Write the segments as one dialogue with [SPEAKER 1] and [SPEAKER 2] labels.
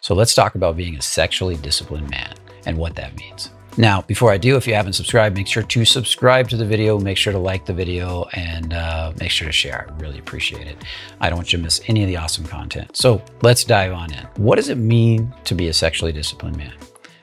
[SPEAKER 1] So let's talk about being a sexually disciplined man and what that means. Now, before I do, if you haven't subscribed, make sure to subscribe to the video, make sure to like the video, and uh, make sure to share. I really appreciate it. I don't want you to miss any of the awesome content. So let's dive on in. What does it mean to be a sexually disciplined man?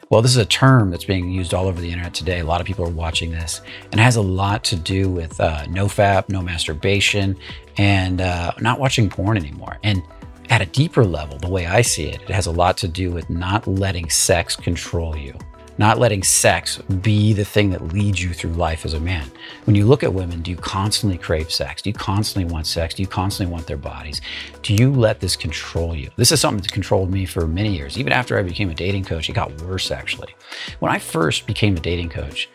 [SPEAKER 1] Well, this is a term that's being used all over the internet today. A lot of people are watching this, and it has a lot to do with uh, no fap, no masturbation, and uh, not watching porn anymore. And at a deeper level, the way I see it, it has a lot to do with not letting sex control you not letting sex be the thing that leads you through life as a man. When you look at women, do you constantly crave sex? Do you constantly want sex? Do you constantly want their bodies? Do you let this control you? This is something that controlled me for many years. Even after I became a dating coach, it got worse actually. When I first became a dating coach,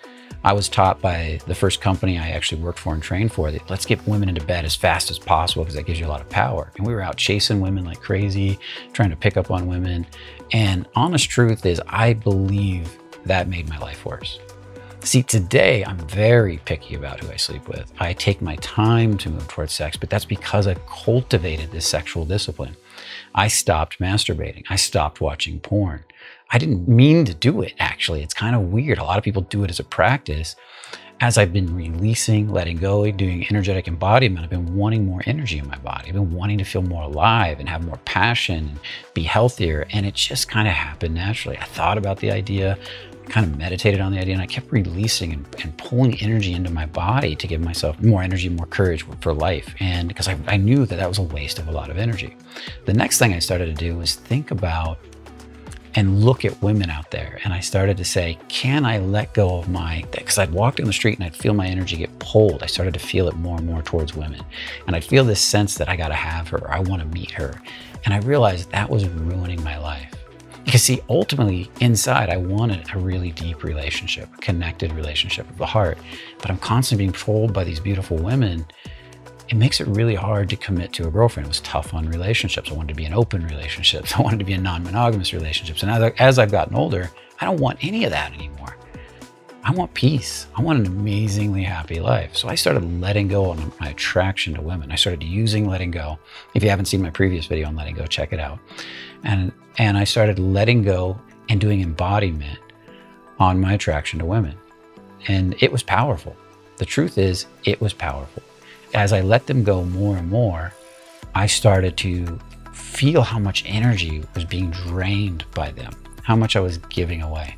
[SPEAKER 1] I was taught by the first company I actually worked for and trained for that let's get women into bed as fast as possible because that gives you a lot of power. And we were out chasing women like crazy, trying to pick up on women. And honest truth is, I believe that made my life worse. See, today I'm very picky about who I sleep with. I take my time to move towards sex, but that's because I cultivated this sexual discipline. I stopped masturbating. I stopped watching porn. I didn't mean to do it, actually. It's kind of weird. A lot of people do it as a practice. As I've been releasing, letting go, doing energetic embodiment, I've been wanting more energy in my body. I've been wanting to feel more alive and have more passion and be healthier. And it just kind of happened naturally. I thought about the idea kind of meditated on the idea and I kept releasing and, and, pulling energy into my body to give myself more energy, more courage for life. And because I, I knew that that was a waste of a lot of energy. The next thing I started to do was think about and look at women out there. And I started to say, can I let go of my, because I'd walk down the street and I'd feel my energy get pulled. I started to feel it more and more towards women. And I'd feel this sense that I got to have her, I want to meet her. And I realized that was ruining my life. Because see, ultimately inside, I wanted a really deep relationship, a connected relationship of the heart. But I'm constantly being pulled by these beautiful women, it makes it really hard to commit to a girlfriend. It was tough on relationships. I wanted to be in open relationships. I wanted to be in non-monogamous relationships. And as, as I've gotten older, I don't want any of that anymore. I want peace. I want an amazingly happy life. So I started letting go on my attraction to women. I started using letting go. If you haven't seen my previous video on letting go, check it out. And and I started letting go and doing embodiment on my attraction to women. And it was powerful. The truth is, it was powerful. As I let them go more and more, I started to feel how much energy was being drained by them, how much I was giving away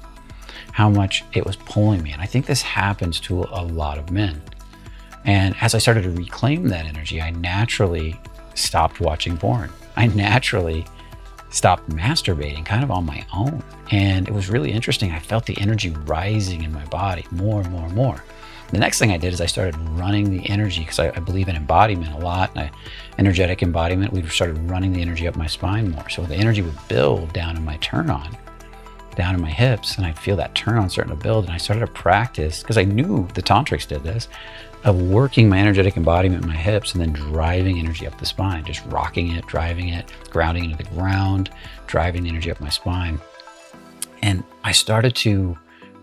[SPEAKER 1] how much it was pulling me. And I think this happens to a lot of men. And as I started to reclaim that energy, I naturally stopped watching porn. I naturally stopped masturbating kind of on my own. And it was really interesting. I felt the energy rising in my body more and more and more. The next thing I did is I started running the energy because I, I, believe in embodiment a lot. And I, energetic embodiment, we started running the energy up my spine more. So the energy would build down in my turn on down in my hips and I'd feel that turn on starting to build. And I started to practice because I knew the tantrics did this of working my energetic embodiment in my hips and then driving energy up the spine, just rocking it, driving it, grounding into the ground, driving the energy up my spine. And I started to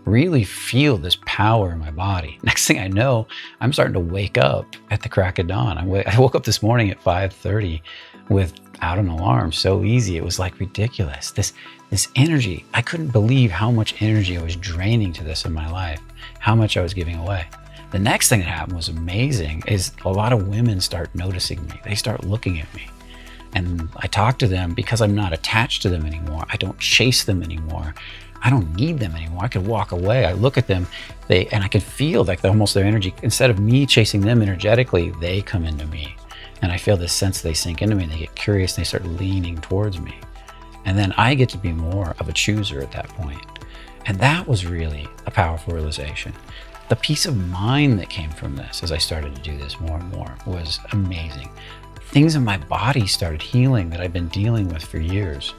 [SPEAKER 1] really feel this power in my body. Next thing I know, I'm starting to wake up at the crack of dawn. I, woke up this morning at 5:30 without an alarm. So easy. It was like ridiculous. This this energy, I couldn't believe how much energy I was draining to this in my life, how much I was giving away. The next thing that happened was amazing is a lot of women start noticing me. They start looking at me. And I talk to them because I'm not attached to them anymore. I don't chase them anymore. I don't need them anymore. I could walk away. I look at them, they and I can feel like almost their energy. Instead of me chasing them energetically, they come into me. And I feel this sense they sink into me and they get curious and they start leaning towards me. And then I get to be more of a chooser at that point. And that was really a powerful realization. The peace of mind that came from this as I started to do this more and more was amazing. Things in my body started healing that I've been dealing with for years.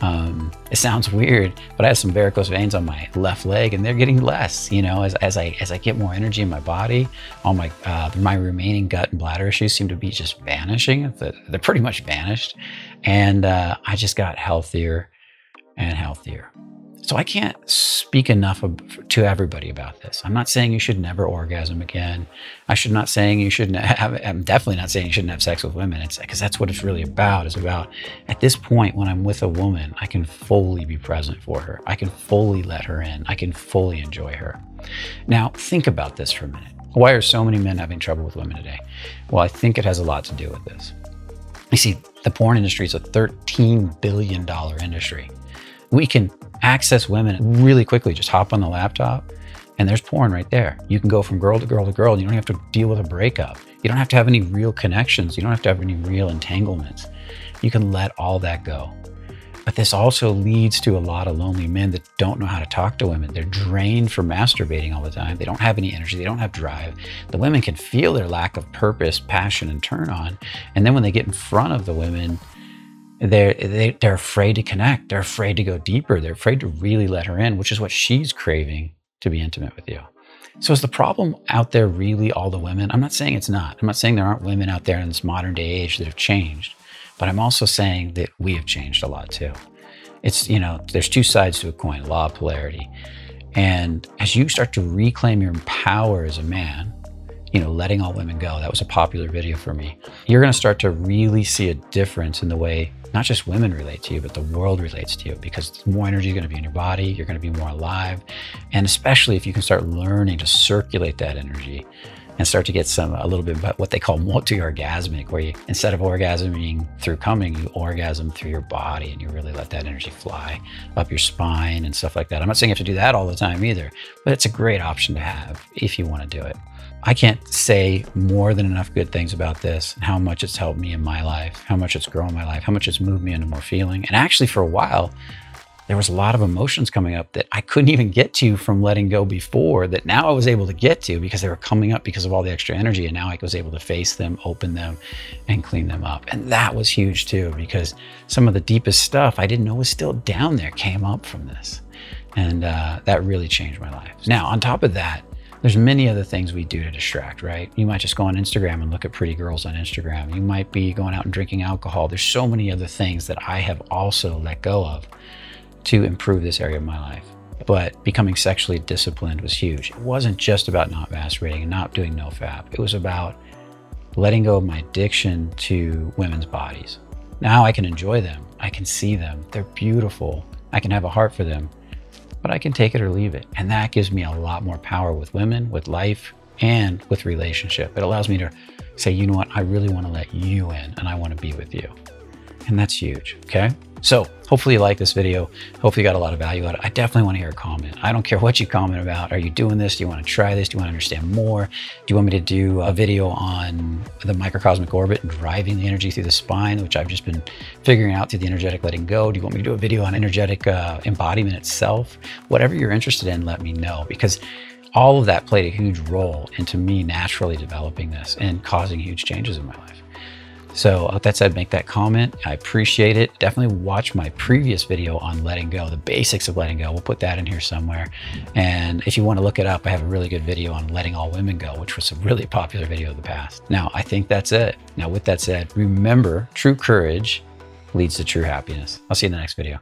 [SPEAKER 1] Um, it sounds weird, but I have some varicose veins on my left leg, and they're getting less. You know, as, as I as I get more energy in my body, all my uh, my remaining gut and bladder issues seem to be just vanishing. They're pretty much vanished, and uh, I just got healthier and healthier. So I can't speak enough to everybody about this. I'm not saying you should never orgasm again. I should not saying you shouldn't have. I'm definitely not saying you shouldn't have sex with women. It's because that's what it's really about. Is about at this point when I'm with a woman, I can fully be present for her. I can fully let her in. I can fully enjoy her. Now think about this for a minute. Why are so many men having trouble with women today? Well, I think it has a lot to do with this. You see, the porn industry is a $13 billion industry. We can access women really quickly, just hop on the laptop and there's porn right there. You can go from girl to girl to girl. You don't have to deal with a breakup. You don't have to have any real connections. You don't have to have any real entanglements. You can let all that go. But this also leads to a lot of lonely men that don't know how to talk to women. They're drained from masturbating all the time. They don't have any energy. They don't have drive. The women can feel their lack of purpose, passion, and turn on. And then when they get in front of the women, they're they, they are afraid to connect. They're afraid to go deeper. They're afraid to really let her in, which is what she's craving to be intimate with you. So is the problem out there really all the women? I'm not saying it's not. I'm not saying there aren't women out there in this modern day age that have changed. But I'm also saying that we have changed a lot too. It's, you know, there's two sides to a coin, law of polarity. And as you start to reclaim your power as a man, you know, letting all women go, that was a popular video for me. You're going to start to really see a difference in the way not just women relate to you, but the world relates to you because more energy is going to be in your body. You're going to be more alive. And especially if you can start learning to circulate that energy and start to get some a little bit about what they call multi-orgasmic, where you instead of orgasming through coming, you orgasm through your body and you really let that energy fly up your spine and stuff like that. I'm not saying you have to do that all the time either, but it's a great option to have if you want to do it. I can't say more than enough good things about this and how much it's helped me in my life, how much it's grown my life, how much it's moved me into more feeling. And actually, for a while, there was a lot of emotions coming up that I couldn't even get to from letting go before that now I was able to get to because they were coming up because of all the extra energy. And now I was able to face them, open them, and clean them up. And that was huge too, because some of the deepest stuff I didn't know was still down there came up from this. And uh, that really changed my life. Now, on top of that, there's many other things we do to distract, right? You might just go on Instagram and look at pretty girls on Instagram. You might be going out and drinking alcohol. There's so many other things that I have also let go of to improve this area of my life. But becoming sexually disciplined was huge. It wasn't just about not masturbating and not doing nofap. It was about letting go of my addiction to women's bodies. Now I can enjoy them. I can see them. They're beautiful. I can have a heart for them, but I can take it or leave it. And that gives me a lot more power with women, with life, and with relationship. It allows me to say, you know what, I really want to let you in and I want to be with you. And that's huge. Okay. So hopefully you like this video. Hopefully you got a lot of value out of it. I definitely want to hear a comment. I don't care what you comment about. Are you doing this? Do you want to try this? Do you want to understand more? Do you want me to do a video on the microcosmic orbit and driving the energy through the spine, which I've just been figuring out through the energetic letting go? Do you want me to do a video on energetic uh, embodiment itself? Whatever you're interested in, let me know because all of that played a huge role into me naturally developing this and causing huge changes in my life. So with that said, make that comment. I appreciate it. Definitely watch my previous video on letting go, the basics of letting go. We'll put that in here somewhere. And if you want to look it up, I have a really good video on letting all women go, which was a really popular video of the past. Now, I think that's it. Now, with that said, remember, true courage leads to true happiness. I'll see you in the next video.